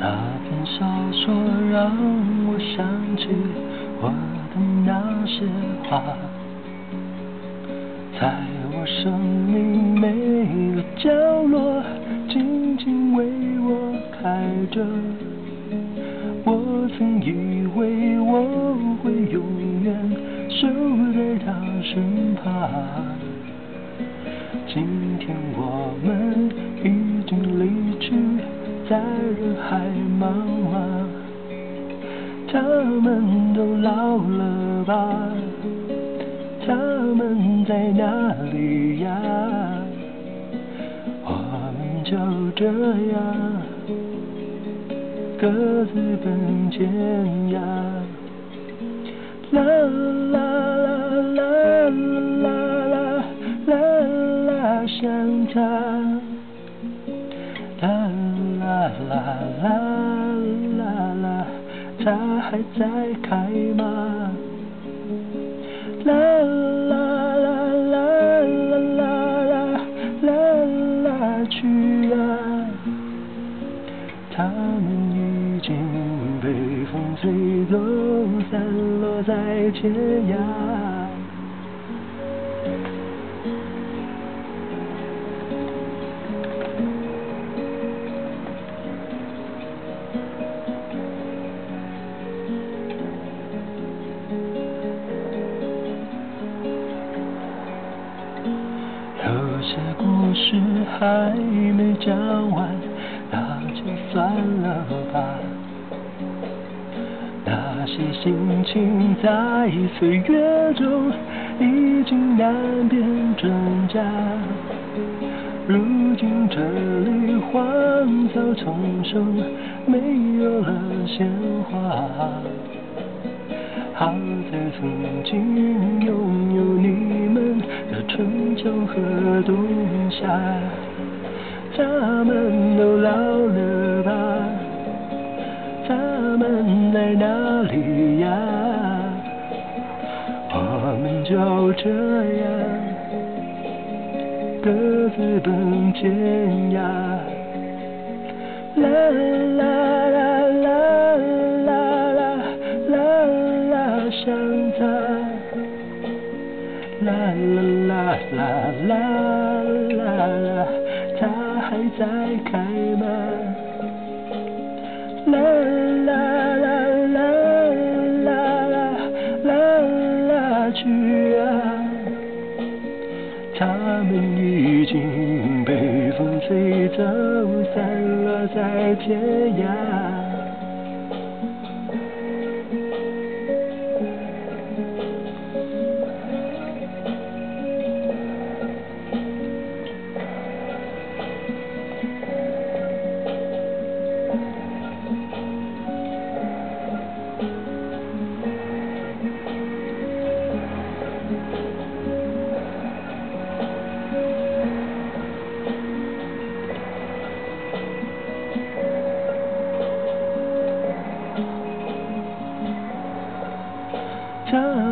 那篇小说让我想起我的那些话，在我生命每个角落，静静为我开着。我曾以为我会永远守在他身旁，今天我们已，在人海茫茫。他们都老了吧？他们在哪里呀？我们就这样各自奔天涯。啦啦啦啦啦啦啦啦，想他。啦啦啦啦啦啦。它还在开吗？啦啦啦啦啦啦啦啦去啊！它们已经被风吹走，散落在天涯。些故事还没讲完，那就算了吧。那些心情在岁月中已经难辨真假。如今这里荒草丛生，没有了鲜花。好在曾经拥有你秋和冬夏，他们都老了吧？他们在哪里呀？我们就这样各自奔天涯。啦啦啦啦啦啦啦啦啦，它还在开吗？啦啦啦啦啦啦啦啦去啊！它们已经被风吹走，散落在天涯。time.